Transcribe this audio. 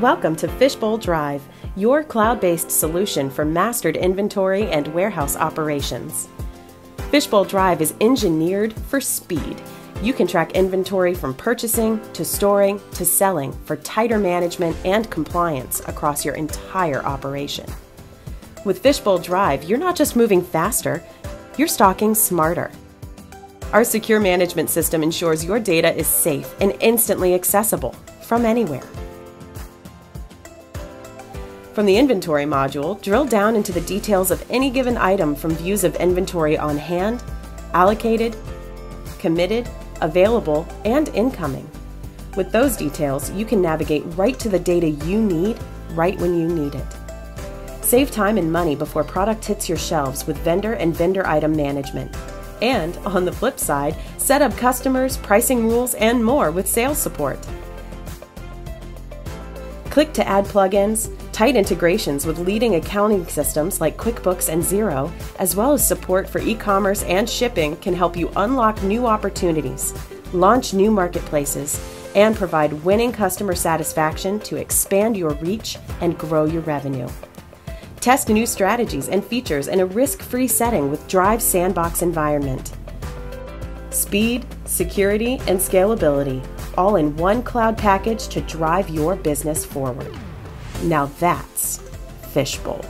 Welcome to Fishbowl Drive, your cloud based solution for mastered inventory and warehouse operations. Fishbowl Drive is engineered for speed. You can track inventory from purchasing to storing to selling for tighter management and compliance across your entire operation. With Fishbowl Drive, you're not just moving faster, you're stocking smarter. Our secure management system ensures your data is safe and instantly accessible from anywhere. From the Inventory module, drill down into the details of any given item from views of inventory on hand, allocated, committed, available, and incoming. With those details, you can navigate right to the data you need right when you need it. Save time and money before product hits your shelves with vendor and vendor item management. And on the flip side, set up customers, pricing rules, and more with sales support. Click to add plugins, tight integrations with leading accounting systems like QuickBooks and Xero, as well as support for e commerce and shipping, can help you unlock new opportunities, launch new marketplaces, and provide winning customer satisfaction to expand your reach and grow your revenue. Test new strategies and features in a risk free setting with Drive Sandbox environment. Speed, security, and scalability, all in one cloud package to drive your business forward. Now that's Fishbowl.